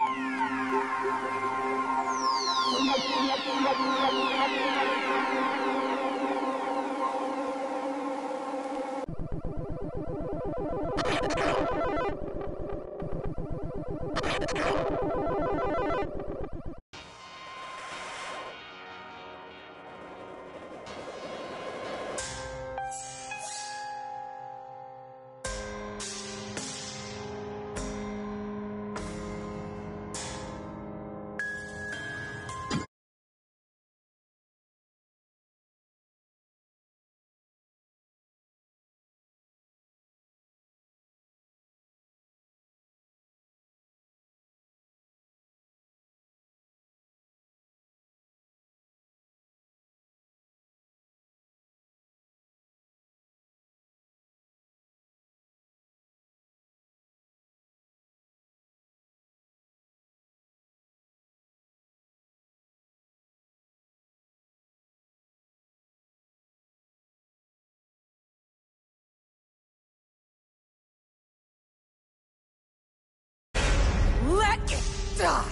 Let it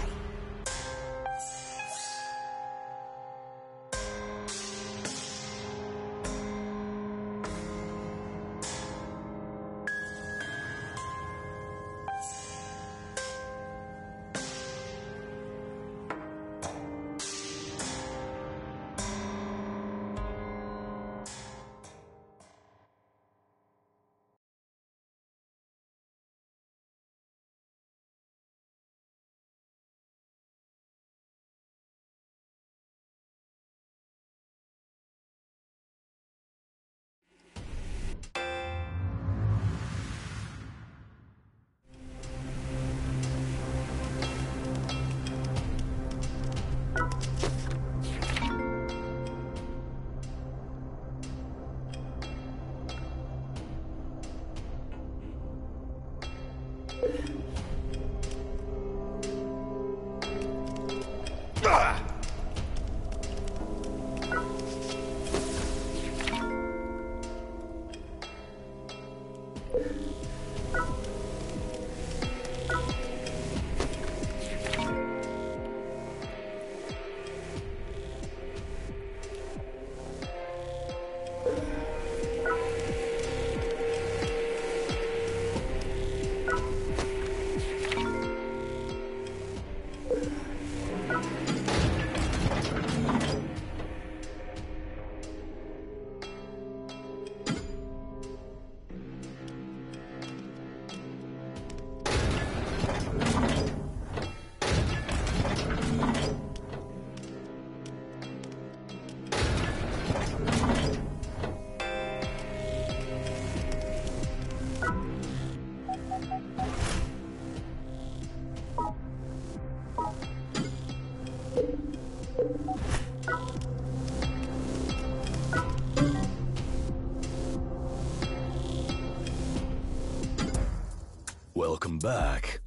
back.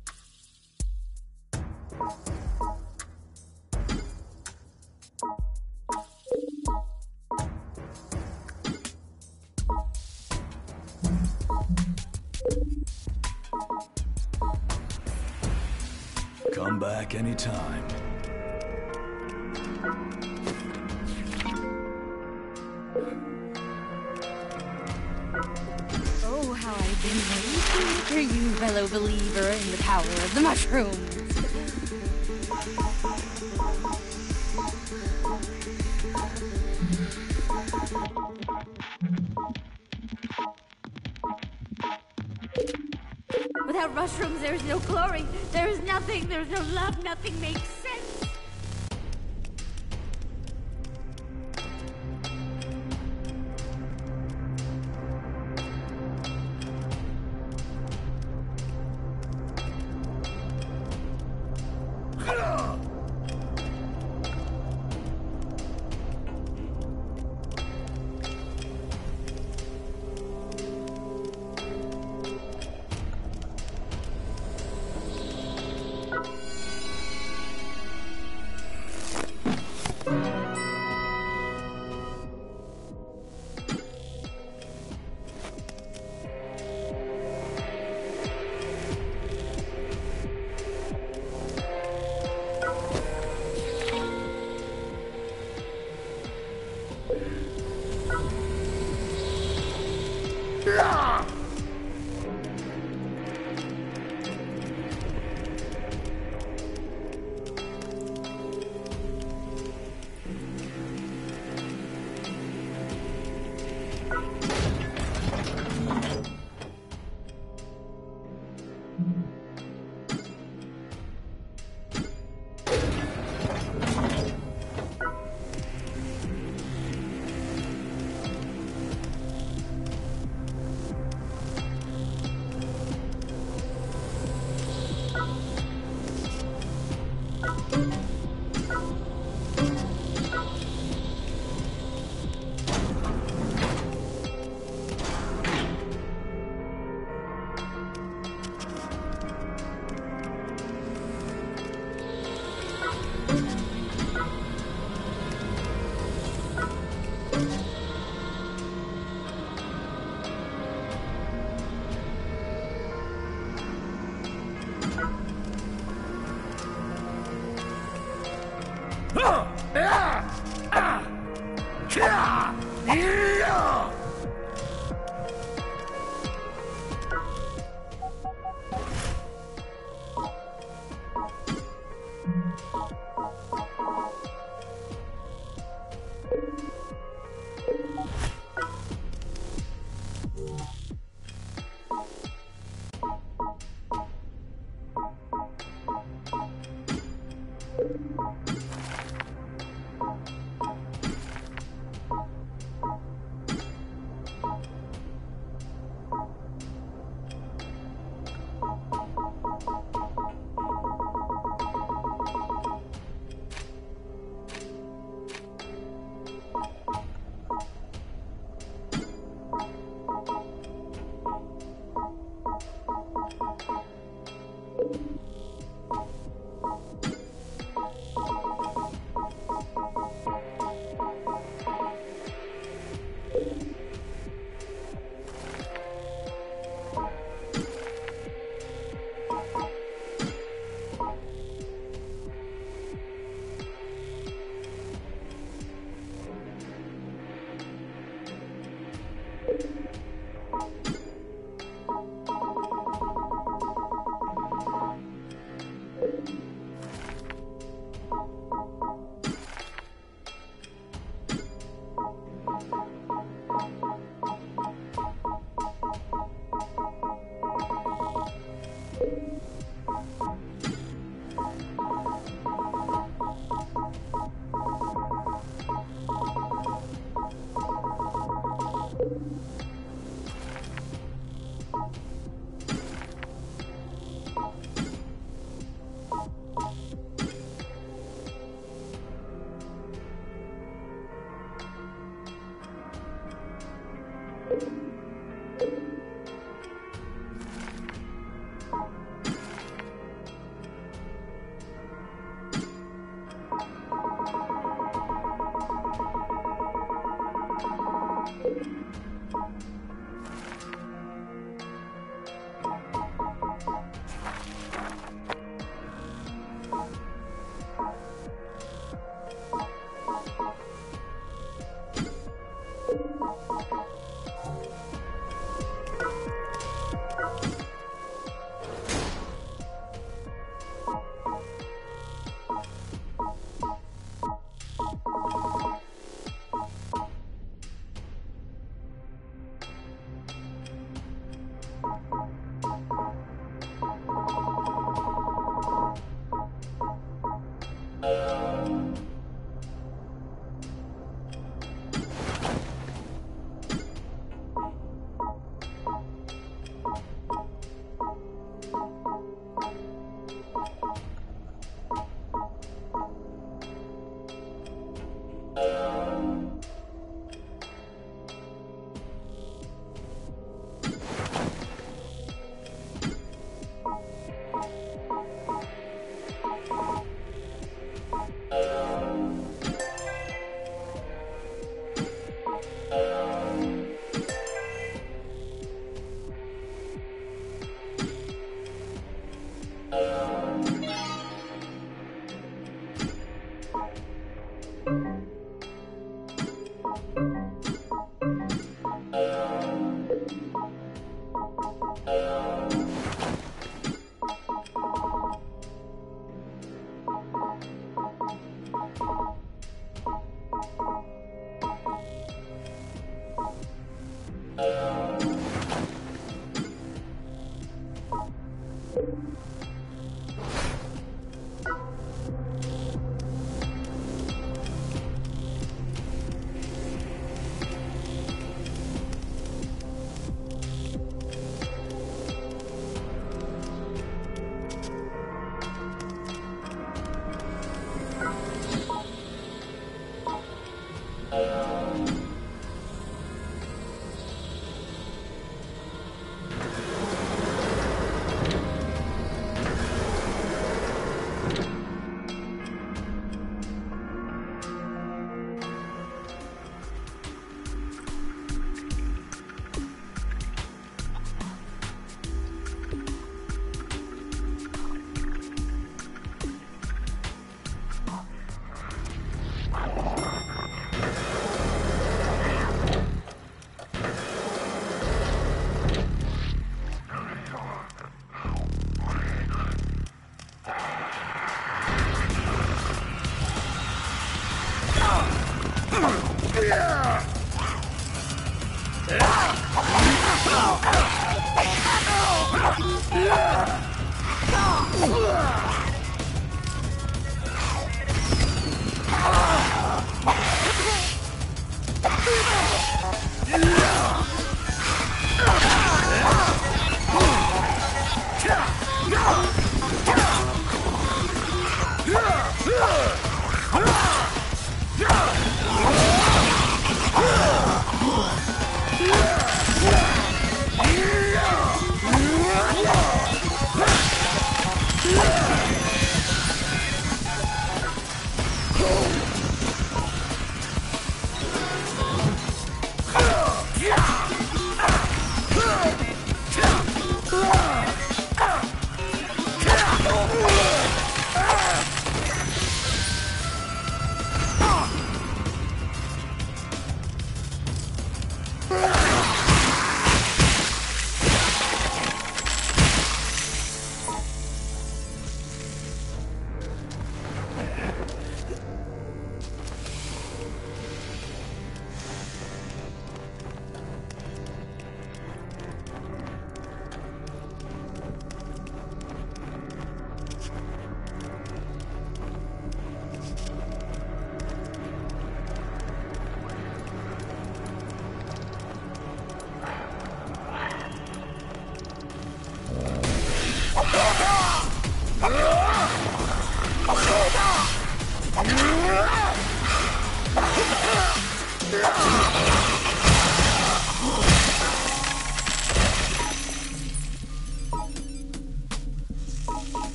Come back anytime. Fellow believer in the power of the mushrooms. Without mushrooms, there is no glory. There is nothing. There is no love. Nothing makes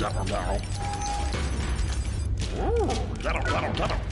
Double, double. Ooh, double, double, double.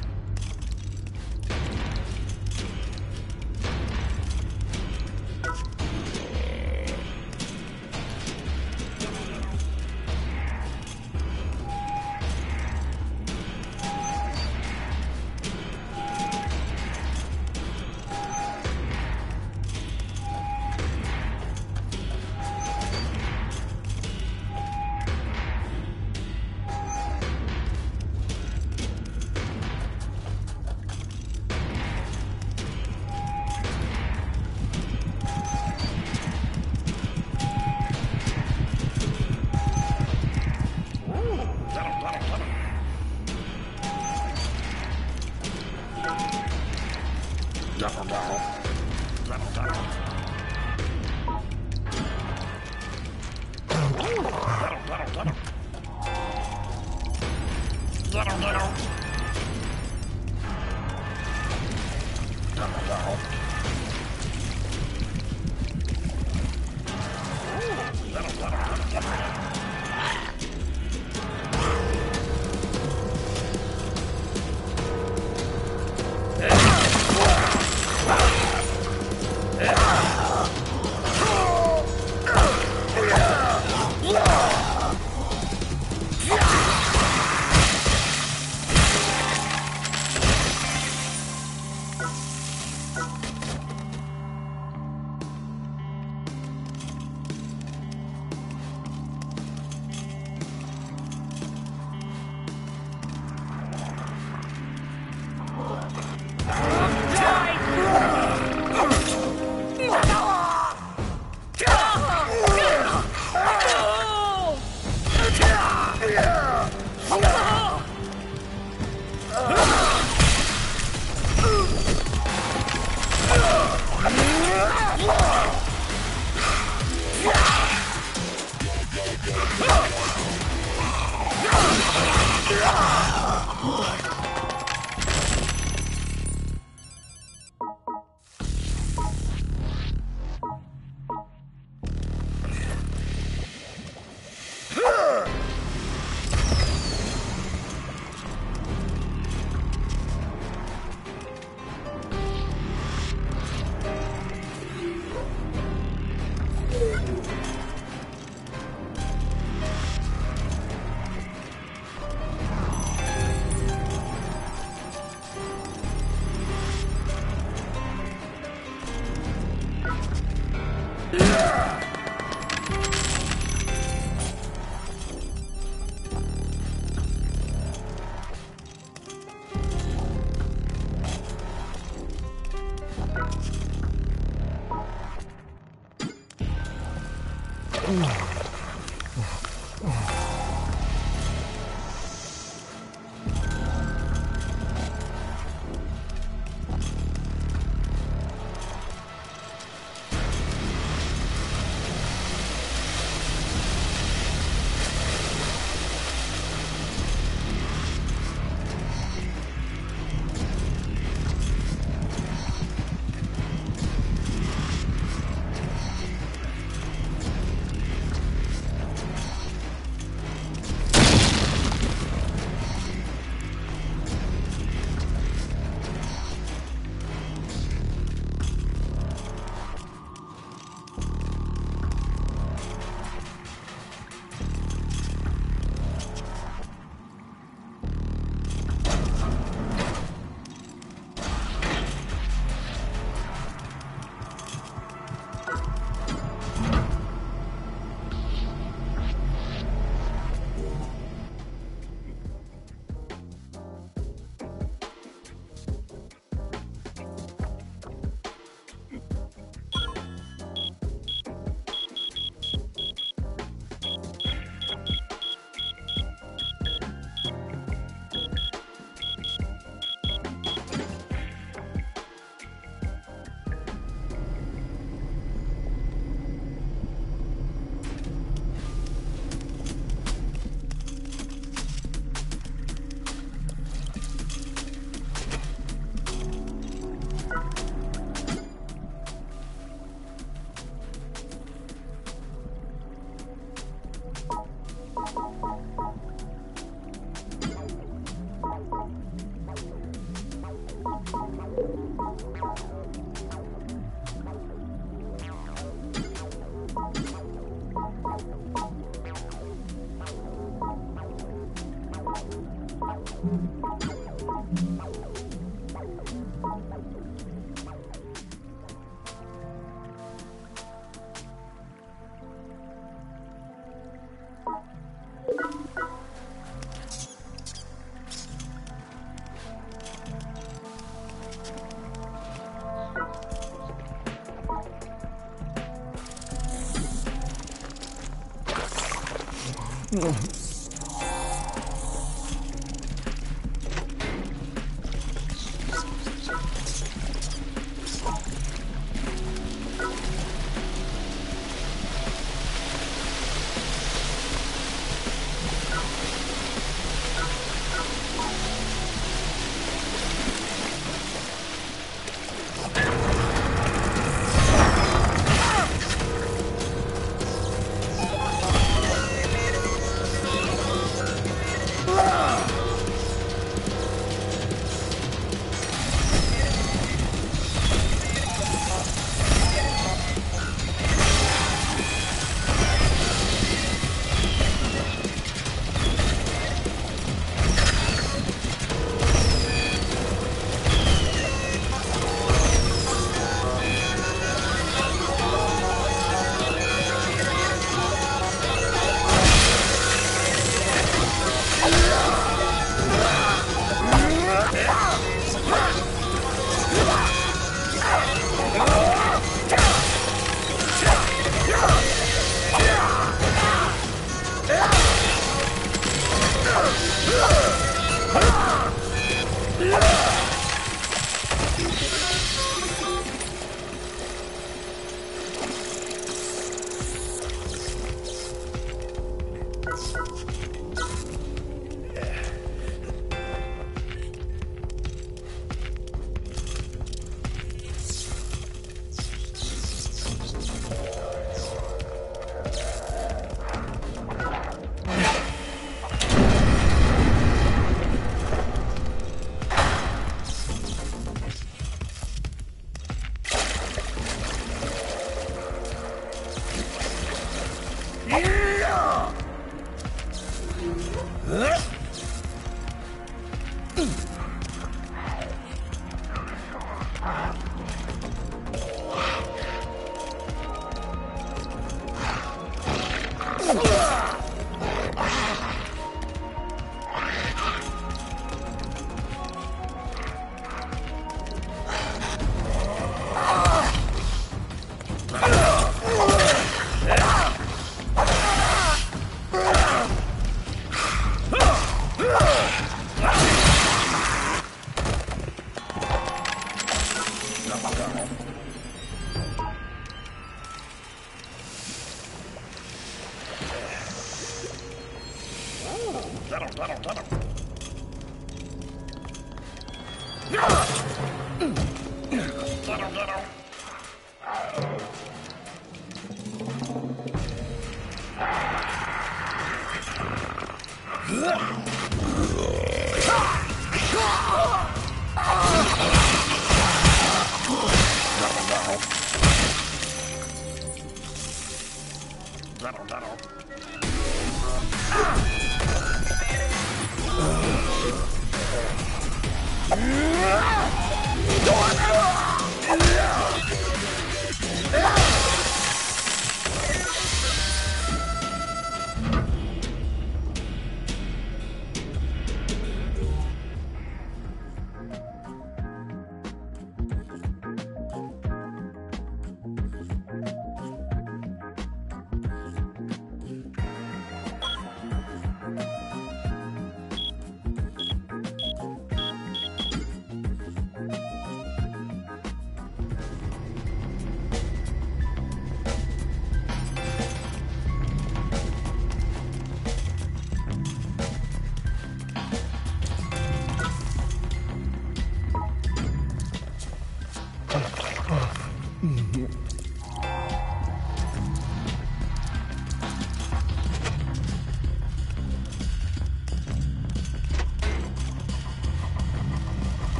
Mm-hmm.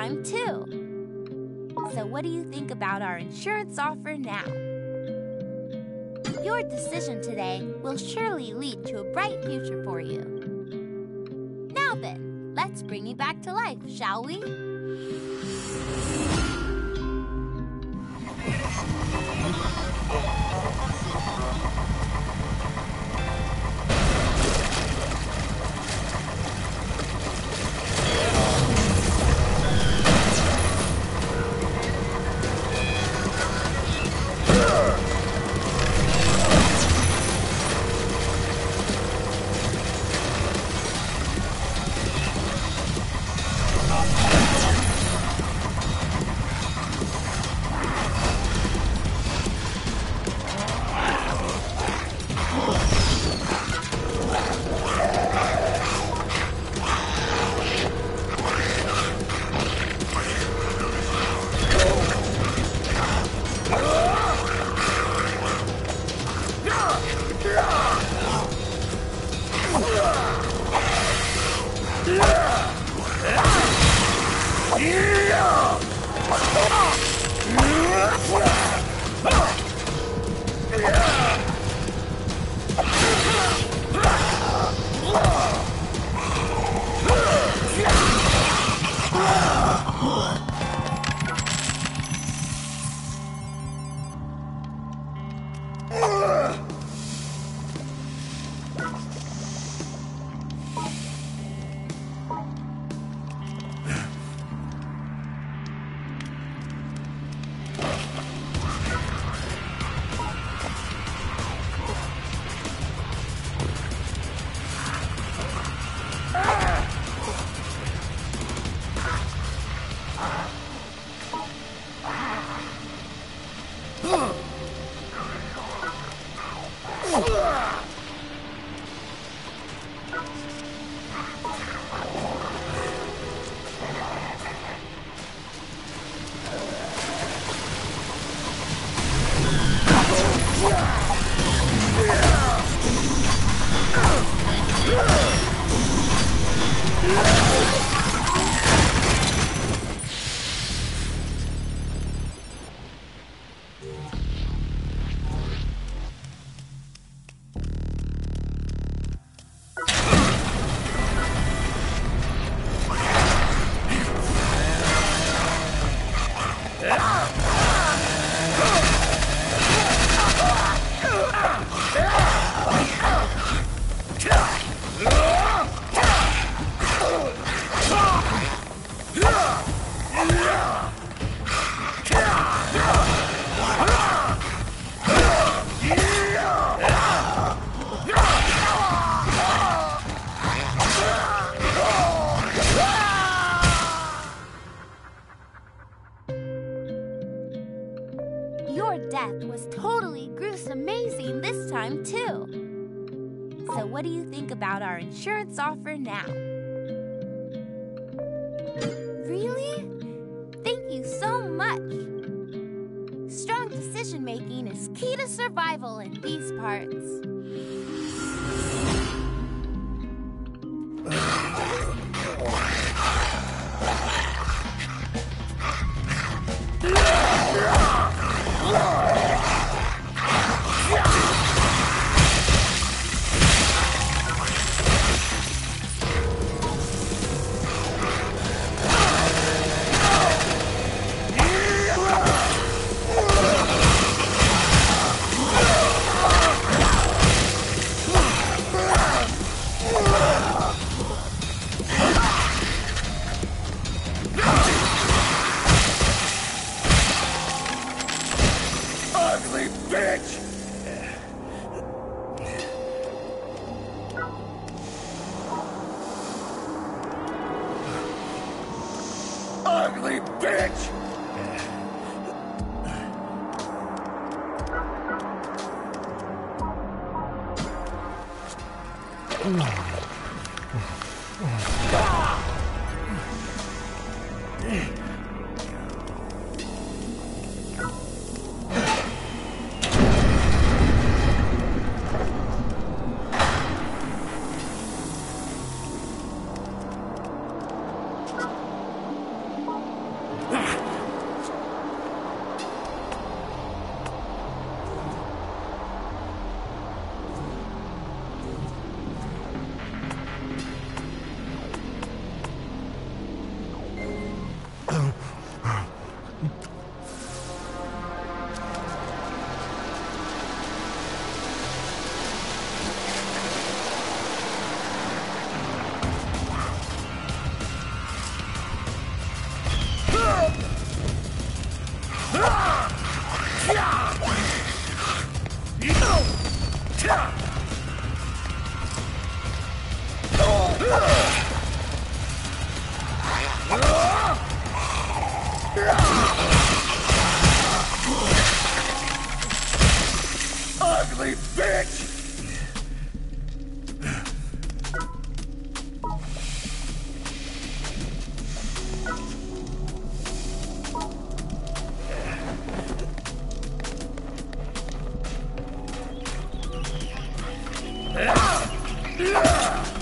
time, too. So what do you think about our insurance offer now? Your decision today will surely lead to a bright future for you. Now then, let's bring you back to life, shall we? Come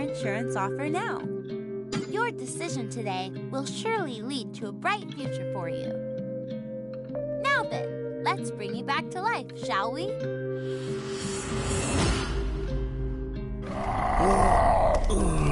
insurance offer now. Your decision today will surely lead to a bright future for you. Now then, let's bring you back to life, shall we?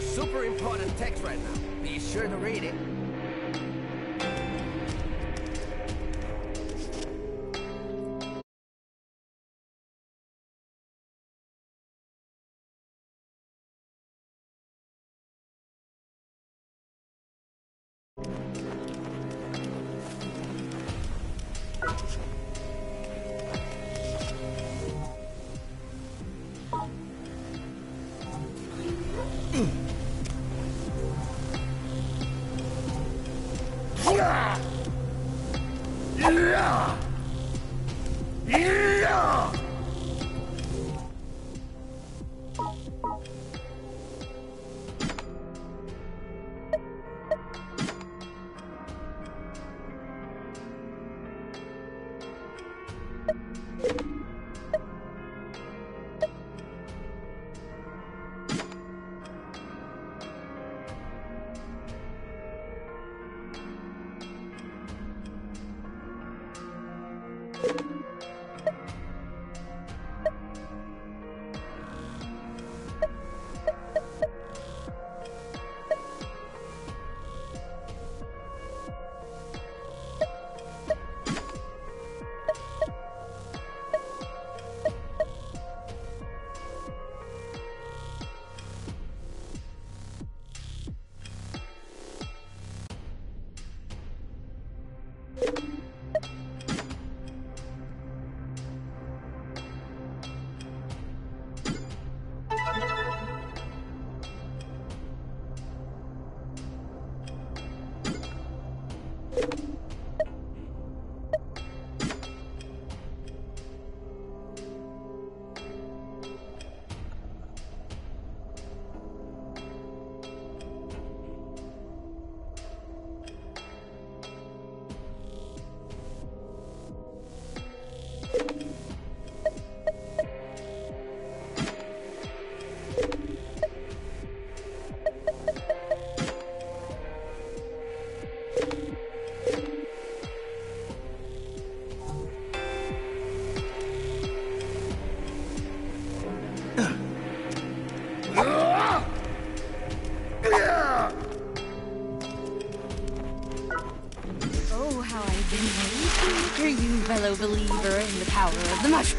super important text right now.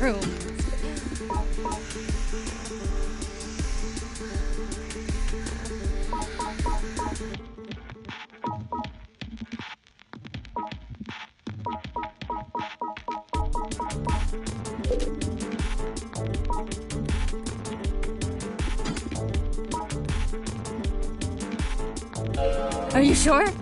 Mushroom. Are you sure?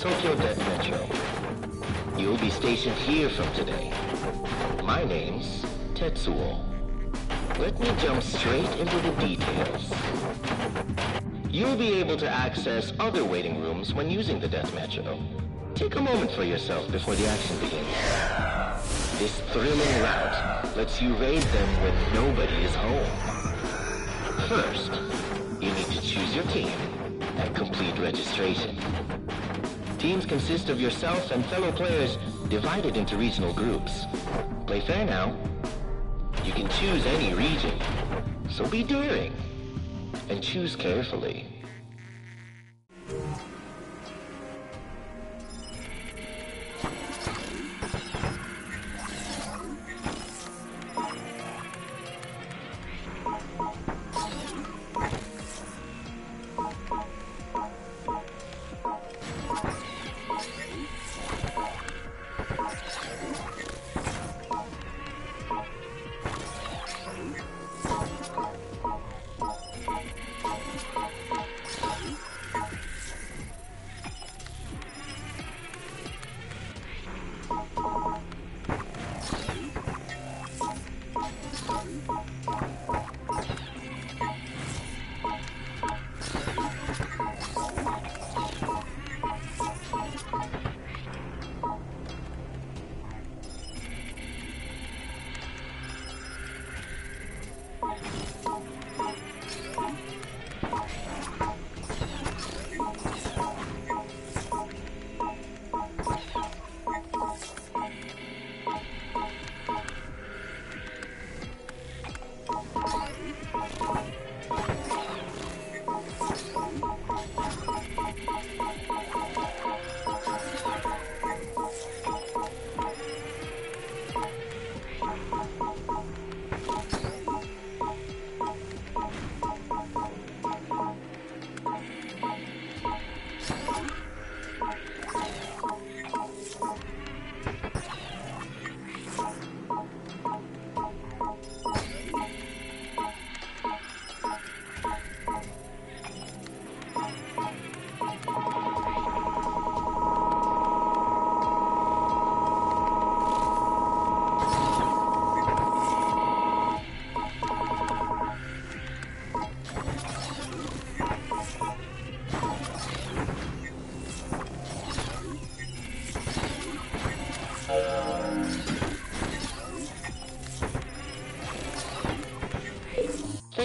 Tokyo Death Metro. You'll be stationed here from today. My name's Tetsuo. Let me jump straight into the details. You'll be able to access other waiting rooms when using the Death Metro. Take a moment for yourself before the action begins. This thrilling route lets you raid them when nobody is home. First, you need to choose your team and complete registration. Teams consist of yourself and fellow players divided into regional groups. Play fair now. You can choose any region, so be daring and choose carefully.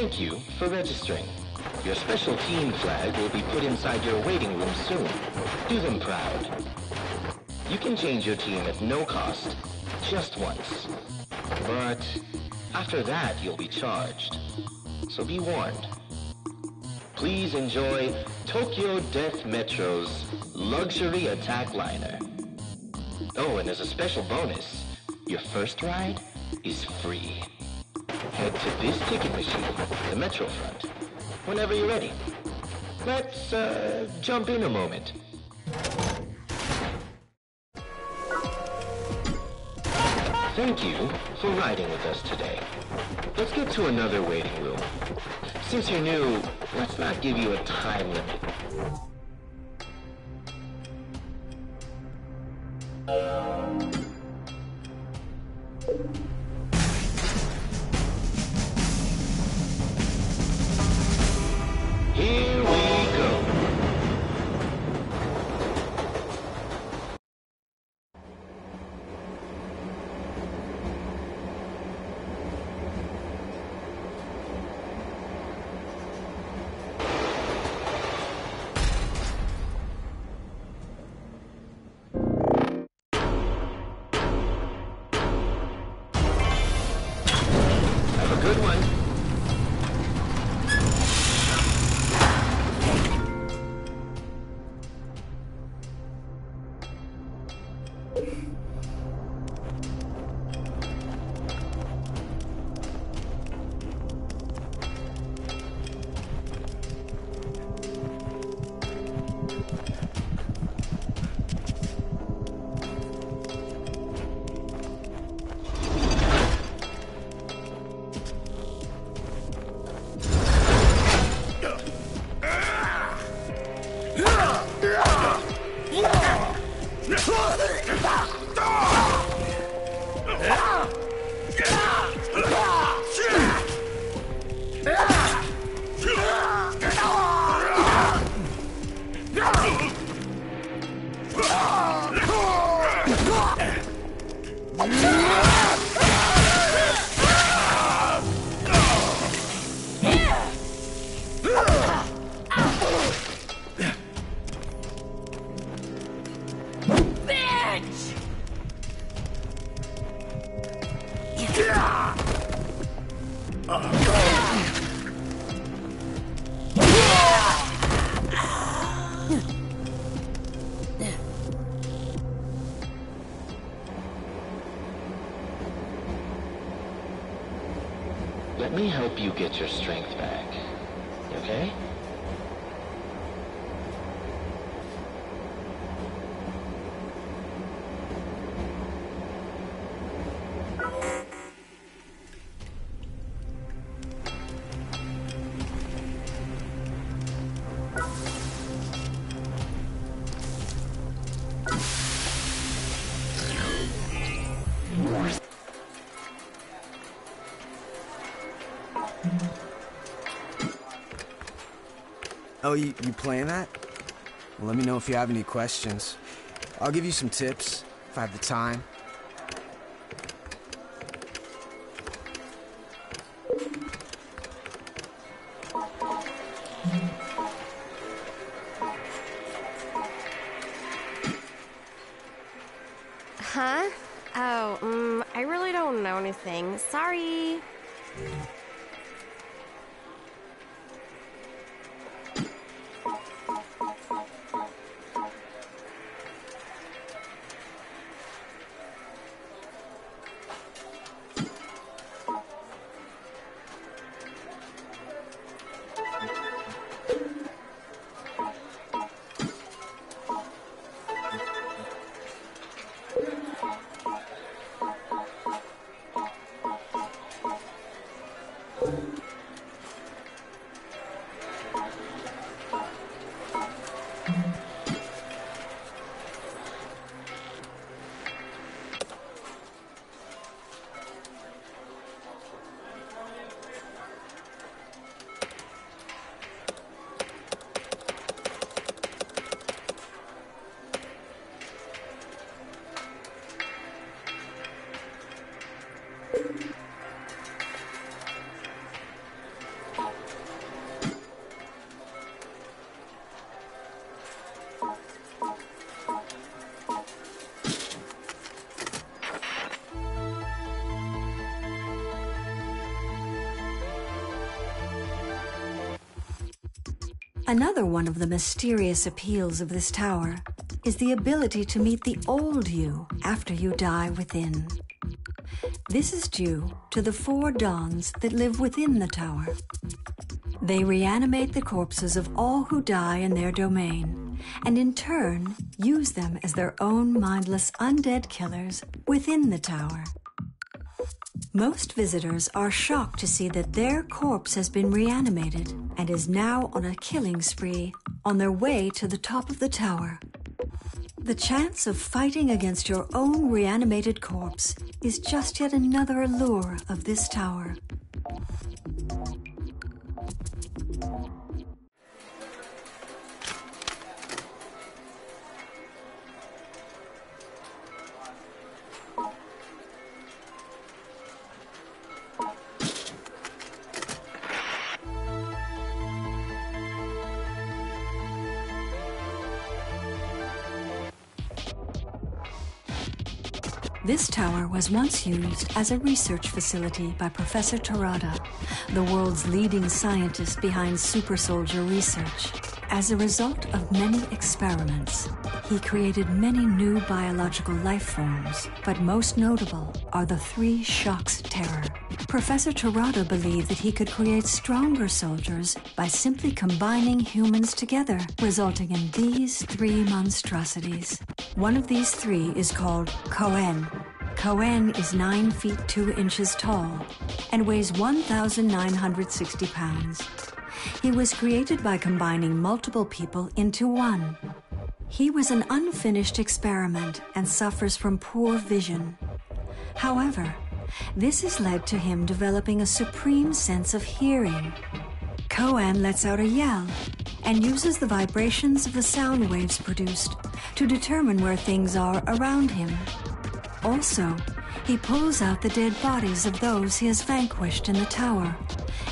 Thank you for registering. Your special team flag will be put inside your waiting room soon. Do them proud. You can change your team at no cost, just once. But after that, you'll be charged. So be warned. Please enjoy Tokyo Death Metro's luxury attack liner. Oh, and as a special bonus, your first ride is free. Head to this ticket machine, the Metro front, whenever you're ready. Let's uh, jump in a moment. Thank you for riding with us today. Let's get to another waiting room. Since you're new, let's not give you a time limit. You get your strength you, you playing that? Well, let me know if you have any questions. I'll give you some tips if I have the time. Huh? Oh, um, I really don't know anything. Sorry. Another one of the mysterious appeals of this tower is the ability to meet the old you after you die within. This is due to the four dons that live within the tower. They reanimate the corpses of all who die in their domain, and in turn use them as their own mindless undead killers within the tower. Most visitors are shocked to see that their corpse has been reanimated and is now on a killing spree on their way to the top of the tower. The chance of fighting against your own reanimated corpse is just yet another allure of this tower. This tower was once used as a research facility by Professor Tarada, the world's leading scientist behind super soldier research. As a result of many experiments, he created many new biological life forms, but most notable are the three shocks terror. Professor Tarada believed that he could create stronger soldiers by simply combining humans together, resulting in these three monstrosities. One of these three is called Cohen. Cohen is 9 feet 2 inches tall and weighs 1,960 pounds. He was created by combining multiple people into one. He was an unfinished experiment and suffers from poor vision. However, this has led to him developing a supreme sense of hearing. Cohen lets out a yell and uses the vibrations of the sound waves produced to determine where things are around him. Also, he pulls out the dead bodies of those he has vanquished in the tower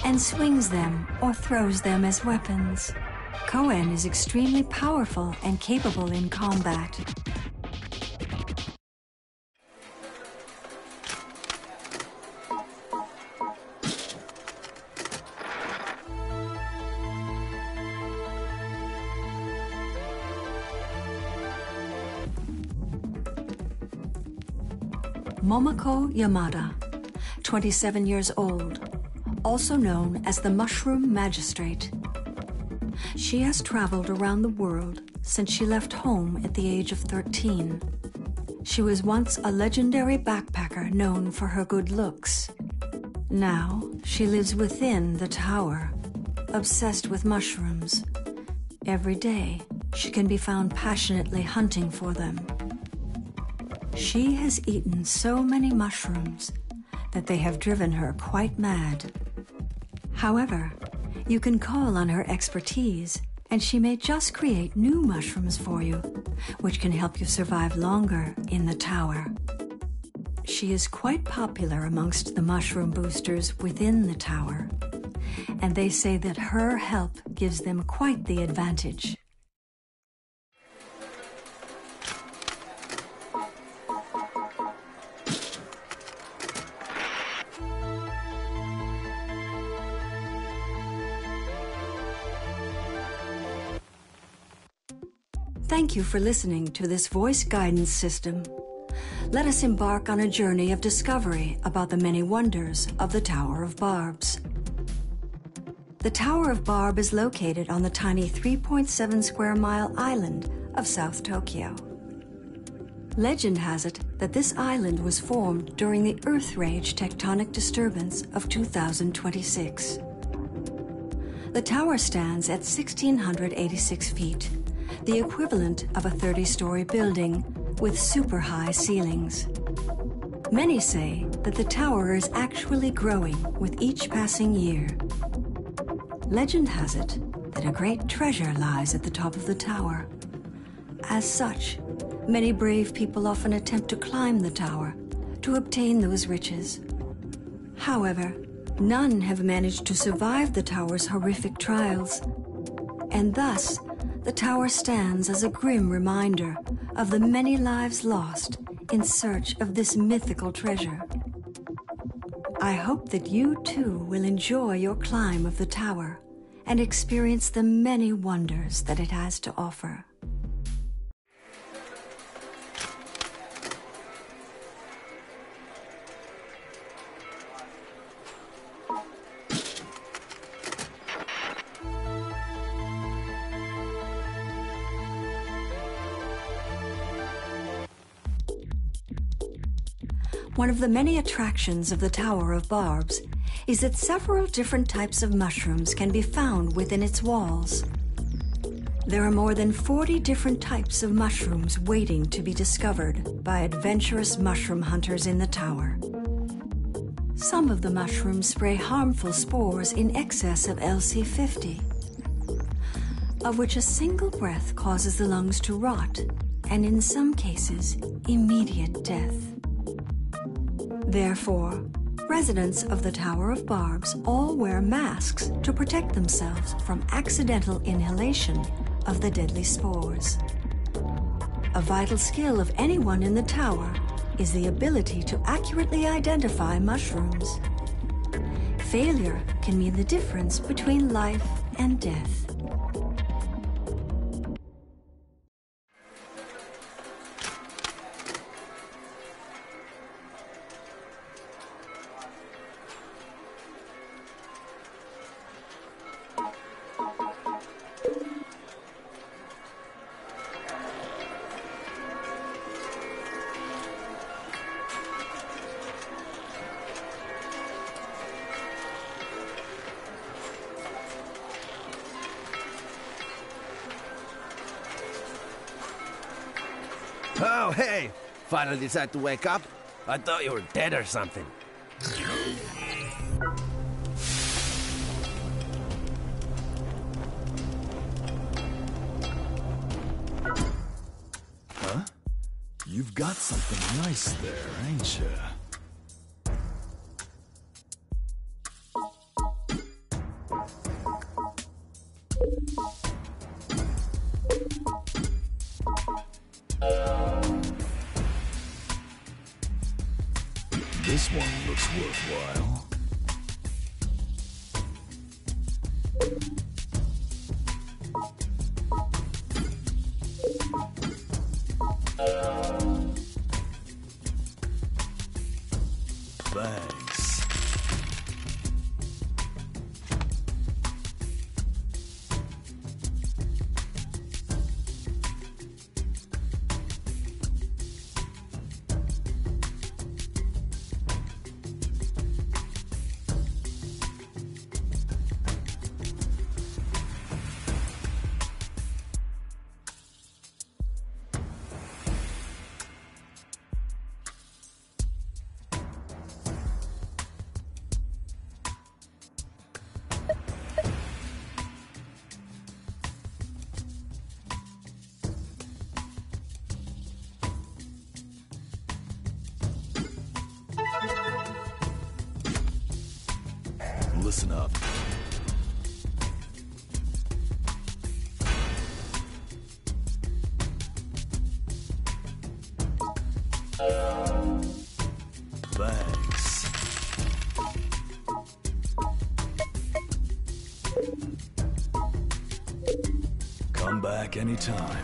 and swings them or throws them as weapons. Cohen is extremely powerful and capable in combat. Momoko Yamada, 27 years old, also known as the Mushroom Magistrate. She has traveled around the world since she left home at the age of 13. She was once a legendary backpacker known for her good looks. Now, she lives within the tower, obsessed with mushrooms. Every day, she can be found passionately hunting for them. She has eaten so many mushrooms that they have driven her quite mad. However, you can call on her expertise, and she may just create new mushrooms for you, which can help you survive longer in the tower. She is quite popular amongst the mushroom boosters within the tower, and they say that her help gives them quite the advantage. Thank you for listening to this voice guidance system. Let us embark on a journey of discovery about the many wonders of the Tower of Barbs. The Tower of Barb is located on the tiny 3.7 square mile island of South Tokyo. Legend has it that this island was formed during the Earth Rage tectonic disturbance of 2026. The tower stands at 1,686 feet the equivalent of a 30 story building with super high ceilings. Many say that the tower is actually growing with each passing year. Legend has it that a great treasure lies at the top of the tower. As such, many brave people often attempt to climb the tower to obtain those riches. However, none have managed to survive the tower's horrific trials, and thus the tower stands as a grim reminder of the many lives lost in search of this mythical treasure. I hope that you too will enjoy your climb of the tower and experience the many wonders that it has to offer. One of the many attractions of the Tower of Barbs is that several different types of mushrooms can be found within its walls. There are more than 40 different types of mushrooms waiting to be discovered by adventurous mushroom hunters in the tower. Some of the mushrooms spray harmful spores in excess of LC50, of which a single breath causes the lungs to rot, and in some cases, immediate death. Therefore, residents of the Tower of Barbs all wear masks to protect themselves from accidental inhalation of the deadly spores. A vital skill of anyone in the tower is the ability to accurately identify mushrooms. Failure can mean the difference between life and death. Finally decide to wake up? I thought you were dead or something. Huh? You've got something nice there, ain't you? Anytime.